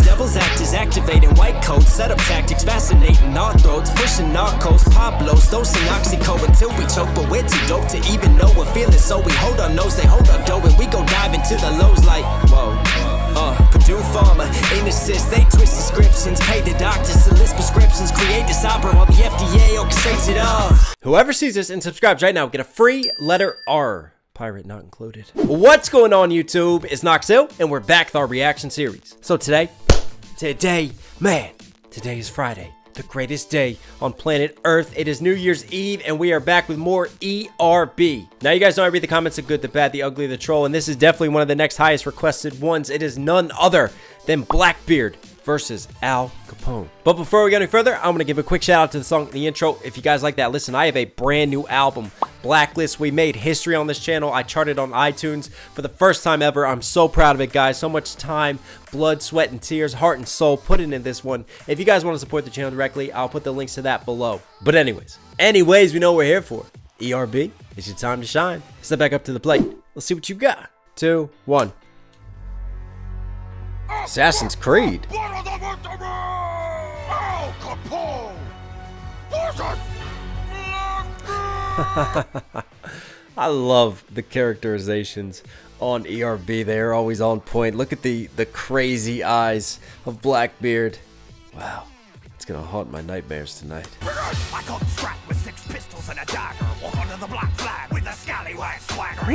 devil's activating white coats, set up tactics, fascinating our throats, pushing Pablos, dosing oxyco until we choke. But we're too dope to even know we're feeling, so we hold our nose, they hold our dough, and we go dive into the lows like whoa. Uh, Purdue Pharma, ain't assist, they twist descriptions, pay the doctors to list prescriptions, create this opera while the FDA orchestrates it all. Whoever sees this and subscribes right now get a free letter R. Pirate not included. What's going on YouTube? It's Knox Hill, and we're back with our reaction series. So today, today, man, today is Friday. The greatest day on planet Earth. It is New Year's Eve, and we are back with more ERB. Now, you guys know I read the comments the good, the bad, the ugly, the troll, and this is definitely one of the next highest requested ones. It is none other than Blackbeard versus Al Capone. But before we go any further, I'm going to give a quick shout out to the song in the intro. If you guys like that, listen, I have a brand new album, Blacklist. We made history on this channel. I charted on iTunes for the first time ever. I'm so proud of it, guys. So much time, blood, sweat, and tears, heart and soul put into this one. If you guys want to support the channel directly, I'll put the links to that below. But anyways, anyways, we know we're here for. ERB, it's your time to shine. Step back up to the plate. Let's see what you got. Two, one. Assassin's Creed. I love the characterizations on ERB. They're always on point. Look at the, the crazy eyes of Blackbeard. Wow. It's gonna haunt my nightmares tonight. I strapped with six pistols and a dagger. Walk under the black flag with a scallywag swagger.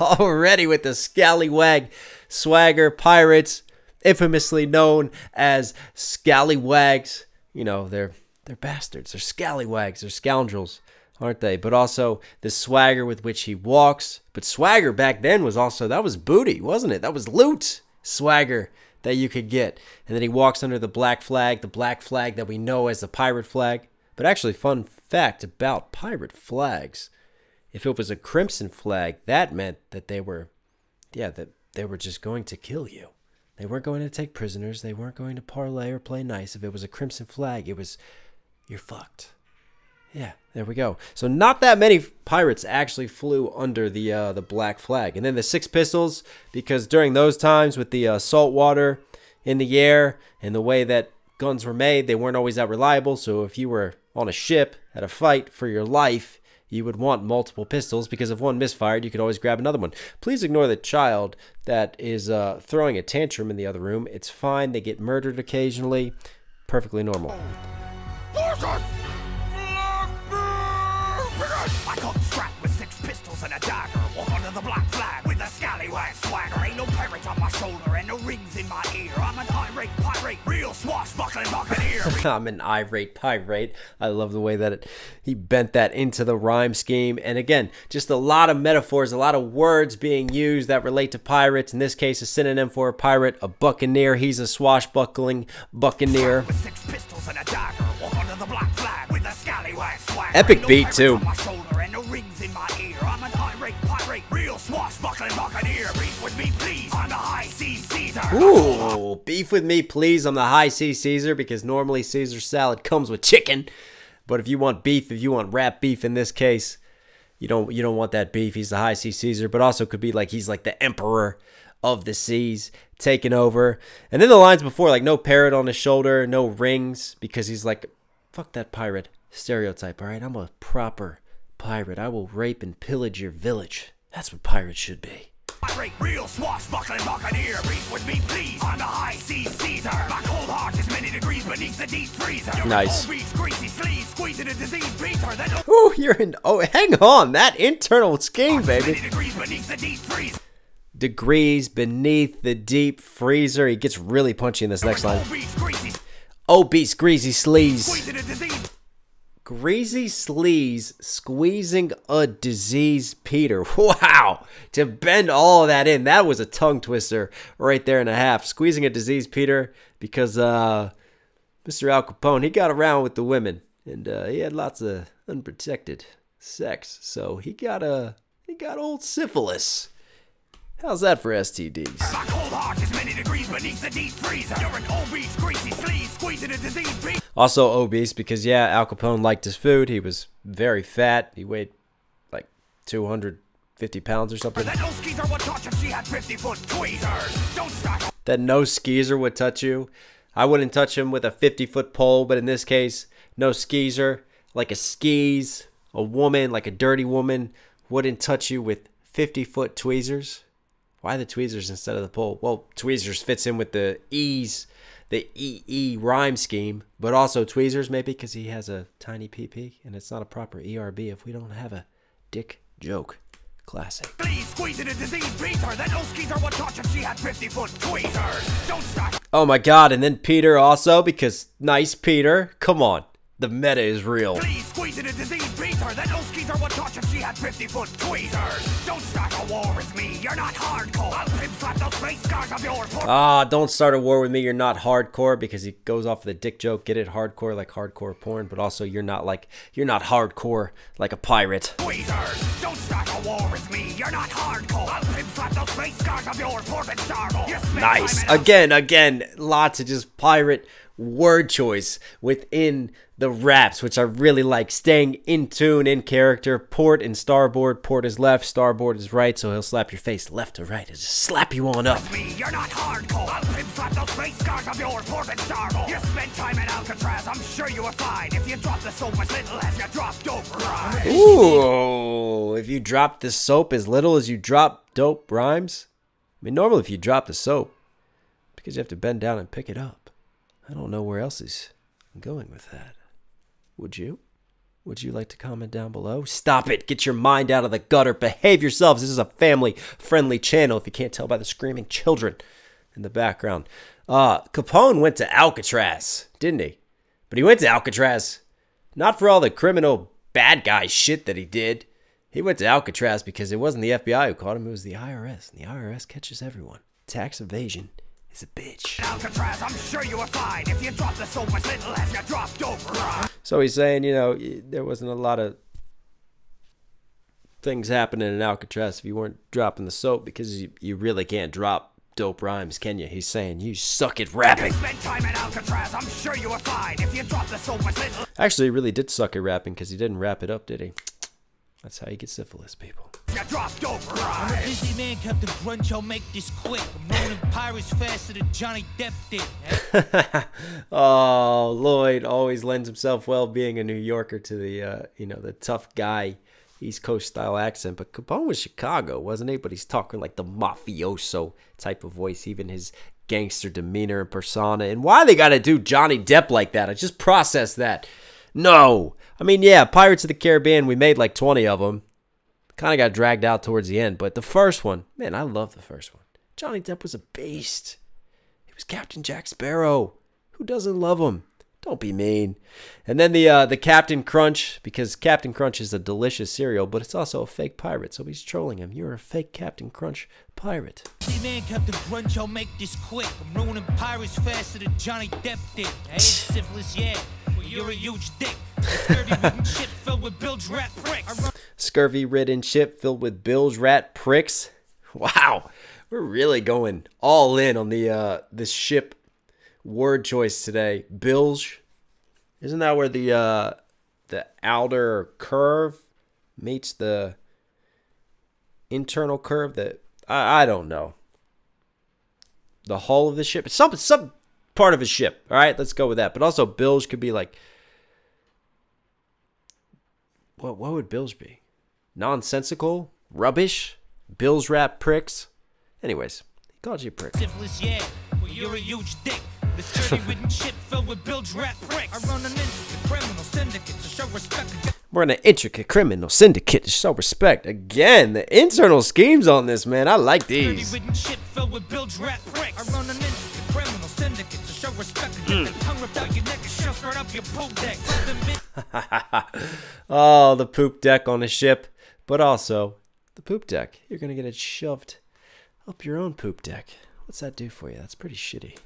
Already with the scallywag swagger pirates, infamously known as scallywags. You know, they're they're bastards. They're scallywags. They're scoundrels, aren't they? But also the swagger with which he walks. But swagger back then was also that was booty, wasn't it? That was loot swagger that you could get. And then he walks under the black flag, the black flag that we know as the pirate flag. But actually, fun fact about pirate flags if it was a crimson flag, that meant that they were, yeah, that they were just going to kill you. They weren't going to take prisoners. They weren't going to parlay or play nice. If it was a crimson flag, it was, you're fucked. Yeah, there we go. So not that many pirates actually flew under the uh, the black flag, and then the Six Pistols, because during those times with the uh, salt water in the air and the way that guns were made, they weren't always that reliable. So if you were on a ship at a fight for your life, you would want multiple pistols because if one misfired, you could always grab another one. Please ignore the child that is uh, throwing a tantrum in the other room. It's fine. They get murdered occasionally. Perfectly normal. I with six pistols and a dagger. Walk under the black flag with scallywag swagger. Ain't no pirates on my shoulder and no rings in my ear. I'm an irate pirate, real swashbuckling buccaneer. I'm an irate pirate. I love the way that it, he bent that into the rhyme scheme. And again, just a lot of metaphors, a lot of words being used that relate to pirates. In this case, a synonym for a pirate, a buccaneer. He's a swashbuckling buccaneer. with six pistols Ooh, beef with me, please. I'm the high sea Caesar because normally Caesar salad comes with chicken. But if you want beef, if you want rap beef in this case, you don't you don't want that beef. He's the high C Caesar, but also could be like he's like the emperor of the seas taking over. And then the lines before, like no parrot on his shoulder, no rings, because he's like, fuck that pirate stereotype. All right, I'm a proper pirate. I will rape and pillage your village. That's what pirates should be. Pirate, real swashbuckling buccaneer. Beef with me, please. I'm the high sea Caesar. My cold heart is many degrees beneath the deep freezer. You're Nice. An obese, greasy sleaze, squeezing a disease Peter. Then Ooh, you're in. Oh, hang on, that internal scheme, baby. degrees beneath the deep freezer. degrees beneath the deep freezer. He gets really punchy in this next line. Obese, greasy, oh, Obese, greasy sleaze. Greasy sleaze squeezing a disease Peter. Wow. To bend all of that in, that was a tongue twister right there and a half. Squeezing a disease Peter because uh, Mr. Al Capone, he got around with the women and uh, he had lots of unprotected sex. So he got a he got old syphilis. How's that for STDs? My cold heart is many degrees beneath the deep freezer. You're an obese, greasy sleaze, squeezing a Peter. Also obese because yeah, Al Capone liked his food. He was very fat. He weighed like 250 pounds or something. That no are what taught you she had 50 foot tweezers. Don't start. that no skeezer would touch you. I wouldn't touch him with a 50 foot pole, but in this case, no skeezer, like a skis, a woman, like a dirty woman, wouldn't touch you with 50 foot tweezers. Why the tweezers instead of the pole? Well, tweezers fits in with the E's, the EE rhyme scheme, but also tweezers maybe because he has a tiny PP and it's not a proper ERB if we don't have a dick joke. Classic. Please squeeze it a disease beater. That no skeezer would touch if she had 50 foot tweezers. Don't start. Oh my god, and then Peter also because nice Peter. Come on. The meta is real. Please squeeze a disease. That no skeezer would touch if she had 50 foot tweezers. Don't start a war with me. You're not Ah, don't start a war with me. You're not hardcore because he goes off the dick joke. Get it hardcore like hardcore porn, but also you're not like you're not hardcore like a pirate. Don't start a war with me. You're not hardcore. I'll those face scars of yours. starboard. You spent Nice. Again, again, lots of just pirate word choice within the raps, which I really like. Staying in tune, in character. Port and starboard. Port is left, starboard is right, so he'll slap your face left to right and just slap you on up. me, you're not hardcore. I'll pimp slap those face scars of yours, Morbid starboard. You spent time in Alcatraz, I'm sure you were fine. If you dropped the soap as little as you dropped dope right. Ooh, if you drop the soap as little as you drop dope rhymes. I mean, normally if you drop the soap, because you have to bend down and pick it up. I don't know where else is going with that. Would you? Would you like to comment down below? Stop it. Get your mind out of the gutter. Behave yourselves. This is a family friendly channel if you can't tell by the screaming children in the background. Uh, Capone went to Alcatraz, didn't he? But he went to Alcatraz not for all the criminal bad guy shit that he did. He went to Alcatraz because it wasn't the FBI who caught him, it was the IRS. And the IRS catches everyone. Tax evasion is a bitch. Alcatraz, I'm sure you were fine. If you dropped the soap as little as you dropped dope right. So he's saying, you know, there wasn't a lot of things happening in Alcatraz if you weren't dropping the soap because you, you really can't drop dope rhymes, can you? He's saying, you suck at rapping. Spent time in Alcatraz, I'm sure you were fine. If you dropped the soap as little Actually, he really did suck at rapping because he didn't wrap it up, did he? That's how you get syphilis, people. as dropped dope I'm a busy man, Captain Crunch, I'll make this quick. I'm rolling pirates faster than Johnny Depp did. Oh, Lloyd always lends himself well being a New Yorker to the uh, you know the tough guy East Coast style accent. But Capone was Chicago, wasn't he? But he's talking like the mafioso type of voice, even his gangster demeanor and persona. And why they got to do Johnny Depp like that? I just processed that. No, I mean yeah, Pirates of the Caribbean. We made like twenty of them. Kind of got dragged out towards the end, but the first one, man, I love the first one. Johnny Depp was a beast. He was Captain Jack Sparrow. Who doesn't love him? Don't be mean. And then the uh, the Captain Crunch, because Captain Crunch is a delicious cereal, but it's also a fake pirate. So he's trolling him. You're a fake Captain Crunch pirate. Man, Captain Crunch, I'll make this quick. I'm rolling pirates faster than Johnny Depp did. I syphilis. You're a huge dick. Scurvy ridden ship filled with bilge rat pricks. Wow, we're really going all in on the uh, the ship word choice today. Bilge, isn't that where the uh, the outer curve meets the internal curve? That I, I don't know. The hull of the ship, some some part of his ship. All right, let's go with that. But also, bilge could be like what what would bilge be? Nonsensical? Rubbish? Bills rap pricks? Anyways, he called you a prick. syphilis, yeah. Well, you're a huge dick. The sturdy wooden shit filled with bilge rat pricks. I run an instant criminal syndicate to show respect. We're in an intricate criminal syndicate to show respect. Again, the internal schemes on this, man. I like these. wooden shit filled with bilge rat pricks. I run an instant criminal syndicate to show respect. Get hmm. the tongue ripped out your neck and shove right up your poop deck. Something bitch. Oh, the poop deck on a ship, but also the poop deck. You're going to get it shoved up your own poop deck. What's that do for you? That's pretty shitty.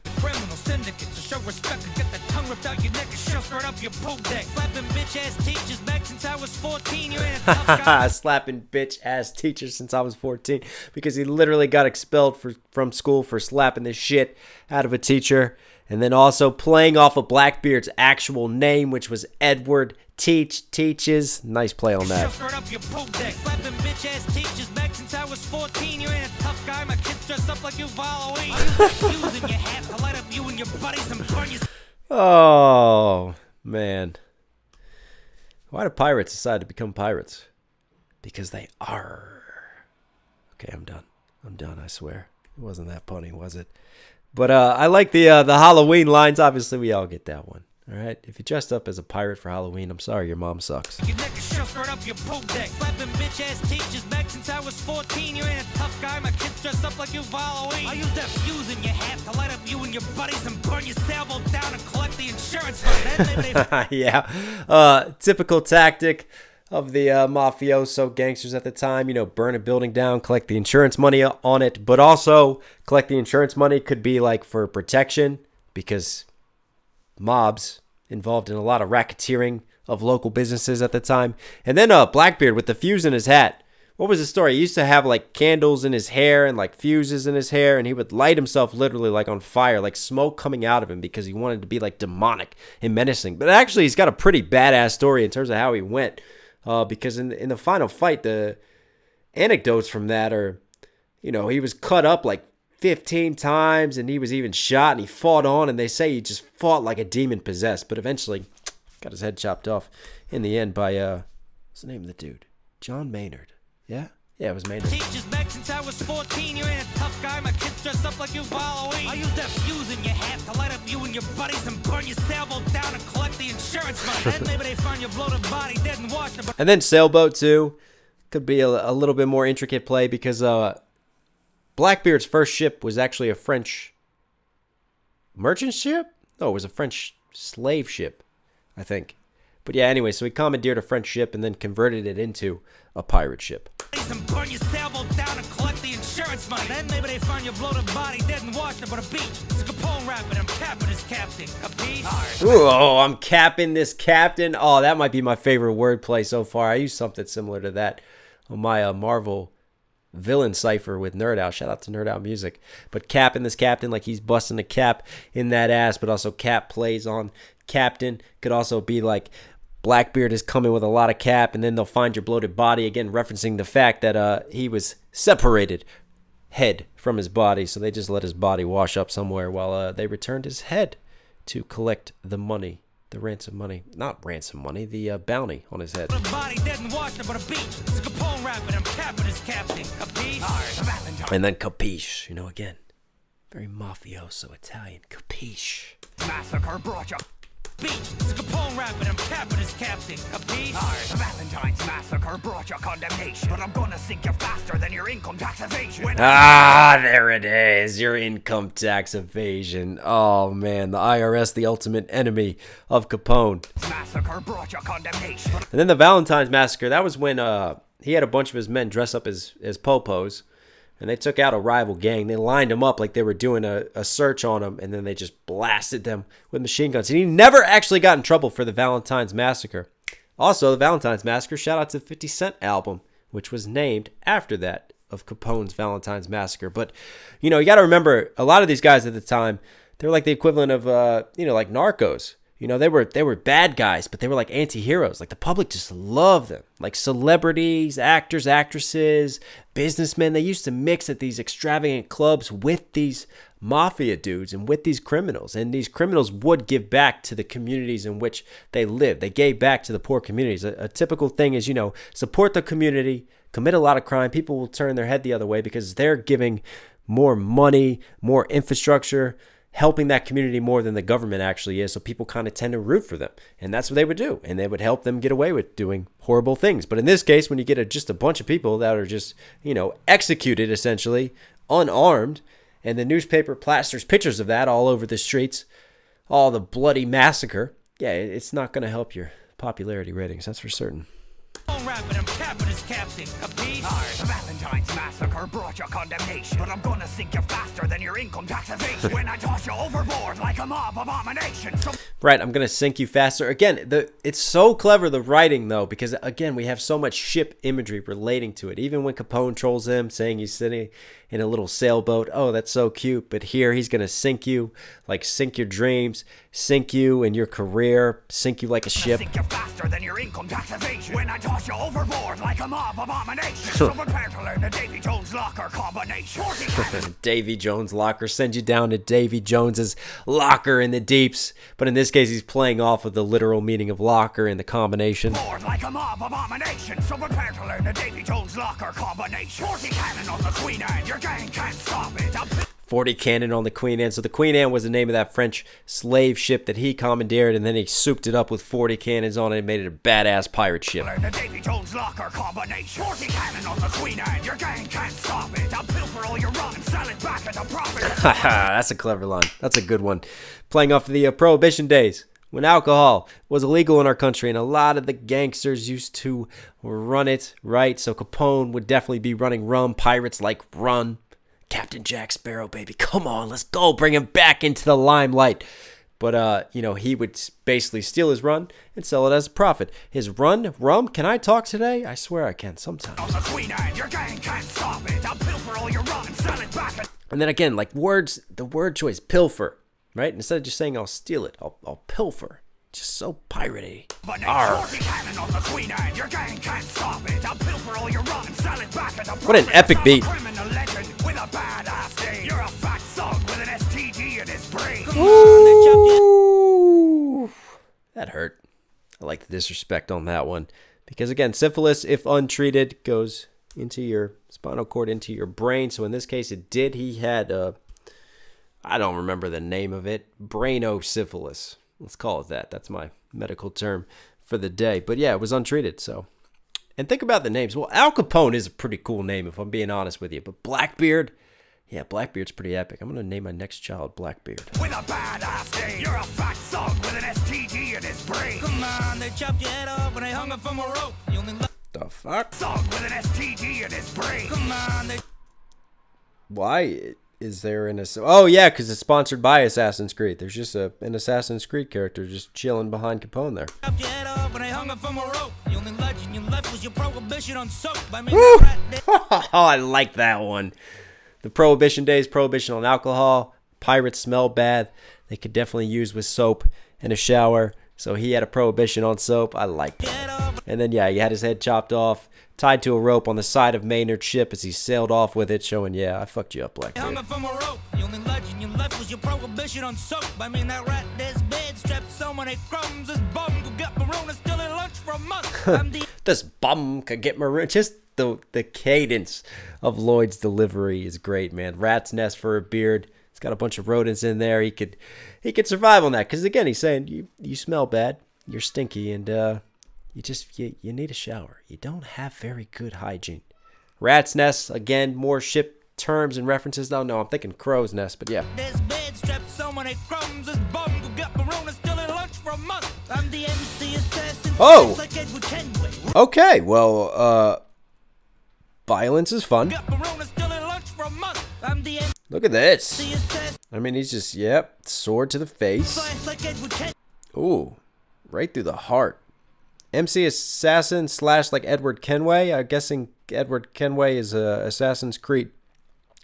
Syndicate to show respect and get the tongue ripped out your neck and right up your poop deck. Slapping bitch ass teachers back since I was 14. You ain't a tough guy. slapping bitch ass teacher since I was 14 because he literally got expelled for, from school for slapping the shit out of a teacher and then also playing off of Blackbeard's actual name, which was Edward Teach Teaches. Nice play on that. Was was 14, you ain't a tough guy. My kids dress up like you for Halloween. I use that fuse in your hat to light up you and your buddies and burn. Oh man. Why do pirates decide to become pirates? Because they are. Okay, I'm done. I'm done, I swear. It wasn't that funny, was it? But uh, I like the uh, the Halloween lines. Obviously, we all get that one. All right. If you dressed up as a pirate for Halloween, I'm sorry, your mom sucks. Your neck is shoved right up your poop deck. Slapping bitch ass teachers back since I was 14. You ain't a tough guy. My kids dress up like you Halloween. I use that fuse in your hat to light up you and your buddies and burn your down and collect the insurance money. Then maybe they yeah. Uh, typical tactic of the uh, mafioso gangsters at the time. You know, burn a building down, collect the insurance money on it, but also collect the insurance money could be like for protection because mobs involved in a lot of racketeering of local businesses at the time. And then uh, Blackbeard with the fuse in his hat. What was the story? He used to have like candles in his hair and like fuses in his hair, and he would light himself literally like on fire, like smoke coming out of him because he wanted to be like demonic and menacing. But actually, he's got a pretty badass story in terms of how he went. Uh, because in in the final fight, the anecdotes from that are, you know, he was cut up like 15 times and he was even shot and he fought on and they say he just fought like a demon possessed, but eventually got his head chopped off in the end by uh what's the name of the dude? John Maynard. Yeah? Yeah, it was Maynard. teachers back since I was 14. You ain't a tough guy. My kids dress up like you Halloween. I use that fuse in your hat to light up you and your buddies and burn your sailboat down and collect the insurance money. then maybe they find your bloated body dead and washed. And then sailboat too could be a, a little bit more intricate play because uh Blackbeard's first ship was actually a French merchant ship? No, it was a French slave ship, I think. But yeah, anyway, so he commandeered a French ship and then converted it into a pirate ship. and burn your sailboat down and collect the insurance money. Then maybe they find your bloated body dead washed up on a beach. It's a Capone rapid. I'm capping his captain. Capiche? Ooh, oh, I'm capping this captain. Oh, that might be my favorite wordplay so far. I used something similar to that on my uh, Marvel villain cipher with Nerd Out. Shout out to Nerd Out Music. But capping this captain like he's busting a cap in that ass, but also cap plays on captain. Could also be like Blackbeard is coming with a lot of cap, and then they'll find your bloated body again, referencing the fact that uh, he was separated head from his body, so they just let his body wash up somewhere while uh, they returned his head to collect the money, the ransom money, not ransom money, the uh, bounty on his head. Bloated body dead and washed up on a beach. It's a Capone rapid. I'm capping his captain. Capiche? Valentine And then capiche, you know, again, very mafioso Italian, capiche. massacre brought you. Beach. It's a Capone rapid. I'm capping his captain. A Capiche? Arr, Valentine's massacre brought you condemnation. But I'm gonna sink you faster than your income tax evasion. When Ah, there it is. Your income tax evasion. Oh man, the IRS, the ultimate enemy of Capone. massacre brought you condemnation. And then the Valentine's massacre. That was when uh he had a bunch of his men dress up as as popos, and they took out a rival gang. They lined them up like they were doing a, a search on them, and then they just blasted them with machine guns. And he never actually got in trouble for the Valentine's massacre. Also, the Valentine's massacre. Shout out to the 50 Cent album, which was named after that of Capone's Valentine's massacre. But you know, you got to remember a lot of these guys at the time. They were like the equivalent of uh, you know, like narcos. You know, they were they were bad guys, but they were like anti-heroes. Like the public just loved them. Like celebrities, actors, actresses, businessmen, they used to mix at these extravagant clubs with these mafia dudes and with these criminals. And these criminals would give back to the communities in which they lived. They gave back to the poor communities. A, a typical thing is, you know, support the community, commit a lot of crime. People will turn their head the other way because they're giving more money, more infrastructure, helping that community more than the government actually is. So people kind of tend to root for them. And that's what they would do. And they would help them get away with doing horrible things. But in this case, when you get a, just a bunch of people that are just, you know, executed essentially, unarmed, and the newspaper plasters pictures of that all over the streets, all the bloody massacre, yeah, it's not going to help your popularity ratings. That's for certain. Capone rapid. I'm capping his captain. Capiche? Arr, Valentine's massacre brought you condemnation. But I'm gonna sink you faster than your income tax evasion. when I toss you overboard like a mob abomination. So Right, I'm gonna sink you faster. Again, the it's so clever the writing though, because again we have so much ship imagery relating to it. Even when Capone trolls him, saying he's sitting in a little sailboat, oh that's so cute. But here he's gonna sink you, like sink your dreams, sink you in your career, sink you like a ship. sink you faster than your income tax evasion. When I toss you overboard like a a mob abomination. so prepare to learn the Davy Jones locker combination. Davy Jones locker send you down to Davy Jones's locker in the deeps. But in this case, he's playing off of the literal meaning of locker in the combination. like a mob abomination. So prepare to learn the Davy Jones locker combination. 40 cannon on the Queen Anne, your gang can't stop it. I'll 40 cannon on the Queen Anne. So the Queen Anne was the name of that French slave ship that he commandeered, and then he souped it up with 40 cannons on it and made it a badass pirate ship. the Davy Jones locker combination. 40 cannon on the Queen Anne, your gang can't stop it. I'll pilfer all your rum and sell it back at the profit. Haha, that's a clever line. That's a good one. Playing off of the uh, Prohibition days when alcohol was illegal in our country and a lot of the gangsters used to run it, right? So Capone would definitely be running rum. Pirates like run. Captain Jack Sparrow, baby. Come on, let's go. Bring him back into the limelight. But uh, you know, he would basically steal his run and sell it as a profit. His run, rum, can I talk today? I swear I can sometimes. on the Queen Anne, your gang can't stop it. I'll pilfer all your rum and sell back at And then again, like words, the word choice, pilfer, right? Instead of just saying I'll steal it, I'll, I'll pilfer. Just so piratey. But Arr. 40 cannon on the Queen Anne, your gang can't stop it. I'll pilfer all your rum and sell it back at the What an epic beat. A criminal legend with a badass name. You're a fat thug with an STD in his brain. Ooh, that hurt. I like the disrespect on that one. Because again, syphilis, if untreated, goes into your spinal cord, into your brain. So in this case, it did. He had, a, I don't remember the name of it, brainosyphilis. Let's call it that. That's my medical term for the day. But yeah, it was untreated. So, and think about the names. Well, Al Capone is a pretty cool name, if I'm being honest with you. But Blackbeard, yeah, Blackbeard's pretty epic. I'm gonna name my next child Blackbeard. With a badass name. You're a fat thug with an STD in his brain. Come on, they chopped your head off when they hung it from a rope. You only love The fuck? Thug with an STD in his brain. Come on, they Why is there an ass- Oh yeah, because it's sponsored by Assassin's Creed. There's just a an Assassin's Creed character just chilling behind Capone there. chopped your head off when they hung it from a rope. The only legend you left was your prohibition on soap. I mean, that rat there- oh, I like that one. The Prohibition days, prohibition on alcohol. Pirates smell bad. They could definitely use with soap and a shower. So he had a prohibition on soap. I like that. And then yeah, he had his head chopped off, tied to a rope on the side of Maynard's ship as he sailed off with it, showing yeah, I fucked you up, Hung Blackbeard. it from a rope. The only legend you left was your prohibition on soap. I mean, that rat this bed strapped so many crumbs. This bum who got Marona still in lunch for a month. This bum could get maroon. Just the the cadence of Lloyd's delivery is great, man. Rat's nest for a beard. He's got a bunch of rodents in there. He could he could survive on that because again, he's saying you you smell bad, you're stinky, and uh, you just you, you need a shower. You don't have very good hygiene. Rat's nest again, more ship terms and references. No, no, I'm thinking crow's nest, but yeah. this bed strapped so many crumbs. This bum who got Marona still in lunch for a month. I'm the MC assassin. Oh. Like Okay, well, uh, violence is fun. Got Marona still in lunch for a month. I'm the MC Look at this. I mean, he's just yep, sword to the face. Slice like Edward Kenway. Ooh, right through the heart. MC Assassin slash like Edward Kenway. I'm guessing Edward Kenway is a Assassin's Creed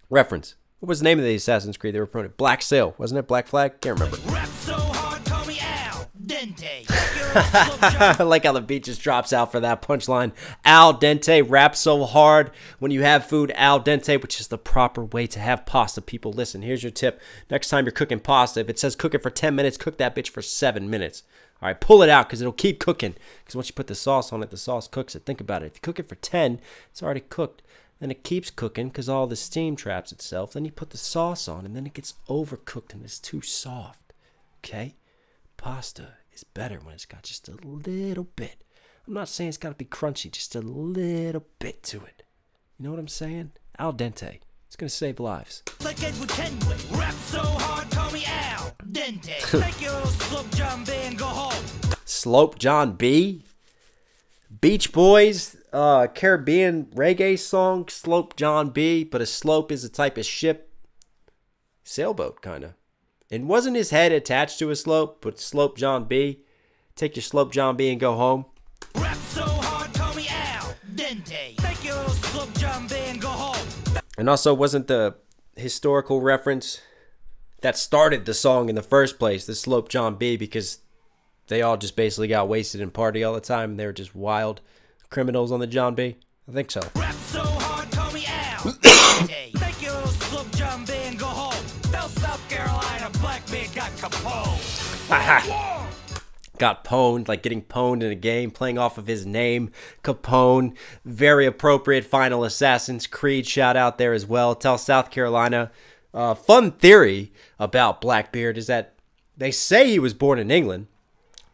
reference. What was the name of the Assassin's Creed they were promoting? Black Sail, wasn't it? Black Flag? Can't remember. Rap so hard, call me Al Dente. You're a slow I like how the beat just drops out for that punchline. Al dente, rap so hard. When you have food, al dente, which is the proper way to have pasta. People, listen, here's your tip. Next time you're cooking pasta, if it says cook it for 10 minutes, cook that bitch for 7 minutes. All right, pull it out because it'll keep cooking. Because once you put the sauce on it, the sauce cooks it. Think about it. If you cook it for 10, it's already cooked. Then it keeps cooking because all the steam traps itself. Then you put the sauce on, and then it gets overcooked and it's too soft. Okay? Pasta is better when it's got just a little bit. I'm not saying it's got to be crunchy, just a little bit to it. You know what I'm saying? Al dente. It's to save lives. like Edward Kenway. Rap so hard, call me Al Dente. Take your sloop John B and go home. Sloop John B. Beach Boys, uh, Caribbean reggae song, Sloop John B. But a sloop is a type of ship, sailboat kind of. And wasn't his head attached to a sloop? But Sloop John B. Take your Slope John B and go home. And also, wasn't the historical reference that started the song in the first place the Sloop John B. Because they all just basically got wasted and party all the time and they were just wild criminals on the John B. I think so. Rap so hard, call me Al. hey, thank John B, and go home. Tell South Carolina, Blackbeard got Capone. Got pwned, like getting pwned in a game, playing off of his name, Capone. Very appropriate. Final Assassin's Creed shout out there as well. Tell South Carolina. Uh, fun theory about Blackbeard is that they say he was born in England,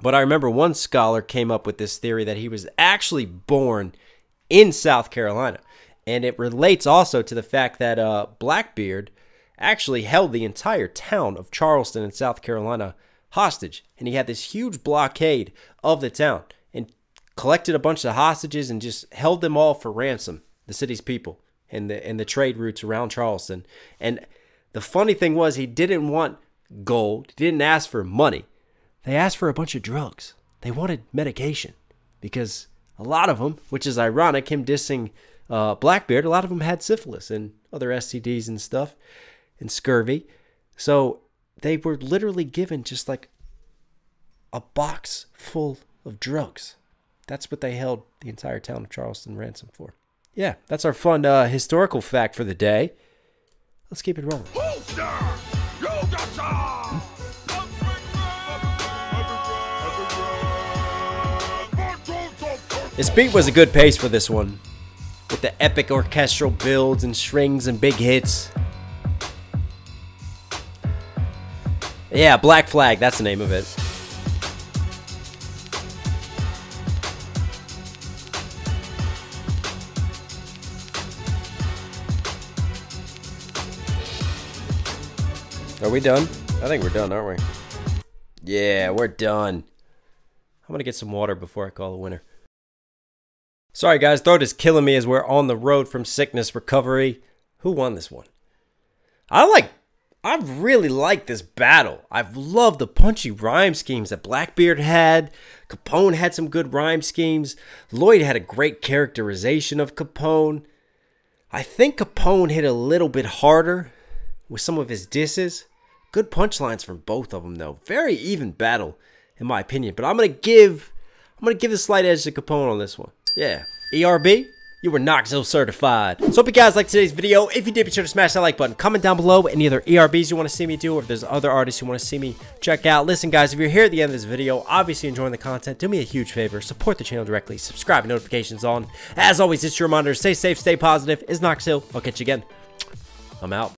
but I remember one scholar came up with this theory that he was actually born in South Carolina. And it relates also to the fact that uh, Blackbeard actually held the entire town of Charleston in South Carolina hostage. And he had this huge blockade of the town and collected a bunch of hostages and just held them all for ransom, the city's people and the and the trade routes around Charleston. And the funny thing was he didn't want gold, he didn't ask for money. They asked for a bunch of drugs. They wanted medication because a lot of them, which is ironic, him dissing uh, Blackbeard, a lot of them had syphilis and other STDs and stuff and scurvy. So they were literally given just like a box full of drugs. That's what they held the entire town of Charleston ransom for. Yeah, that's our fun uh, historical fact for the day. Let's keep it rolling. This beat was a good pace for this one, with the epic orchestral builds and strings and big hits. Yeah, Black Flag, that's the name of it. Are we done? I think we're done, aren't we? Yeah, we're done. I'm gonna get some water before I call the winner. Sorry guys, throat is killing me as we're on the road from sickness recovery. Who won this one? I like I really like this battle. I've loved the punchy rhyme schemes that Blackbeard had. Capone had some good rhyme schemes. Lloyd had a great characterization of Capone. I think Capone hit a little bit harder with some of his disses. Good punchlines from both of them though. Very even battle in my opinion. But I'm gonna give I'm gonna give the slight edge to Capone on this one. Yeah. ERB, you were Knox Hill certified. So hope you guys liked today's video. If you did, be sure to smash that like button. Comment down below any other ERBs you want to see me do, or if there's other artists you want to see me check out. Listen, guys, if you're here at the end of this video, obviously enjoying the content, do me a huge favor. Support the channel directly. Subscribe notifications on. As always, it's your reminder. Stay safe, stay positive. Is Knox Hill. I'll catch you again. I'm out.